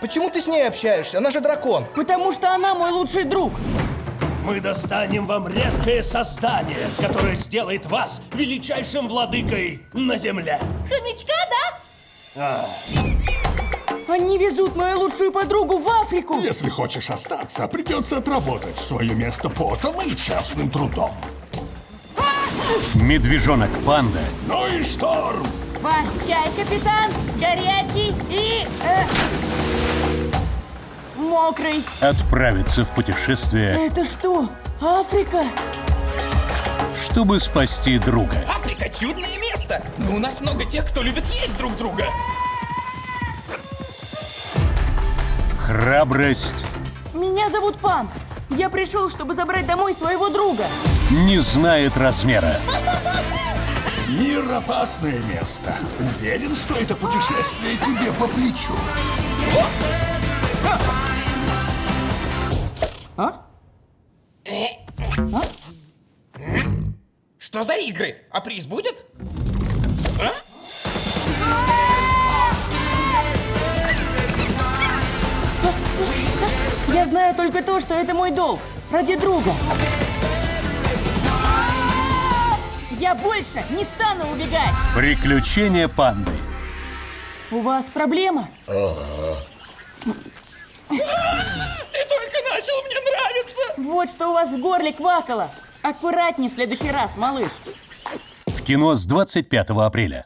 Почему ты с ней общаешься? Она же дракон. Потому что она мой лучший друг. Мы достанем вам редкое создание, которое сделает вас величайшим владыкой на земле. Хомячка, да? Они везут мою лучшую подругу в Африку. Если хочешь остаться, придется отработать свое место потом и честным трудом. Медвежонок Панда Ну и шторм! Ваш чай, капитан, горячий и... э, мокрый. отправится в путешествие, Это что, Африка? чтобы спасти друга. Африка чудное место. Но у нас много тех, кто любит есть друг друга. Храбрость Меня зовут Пам. Я пришел, чтобы забрать домой своего друга. не знает размера. Мир — опасное место. Уверен, что это путешествие тебе по плечу. Что за игры? А приз будет? Я знаю только то, что это мой долг. Ради друга. Я больше не стану убегать. Приключения панды. У вас проблема? Ты только начал, мне нравится. Вот что у вас в горле квакало. Аккуратней в следующий раз, малыш. В кино с 25 апреля.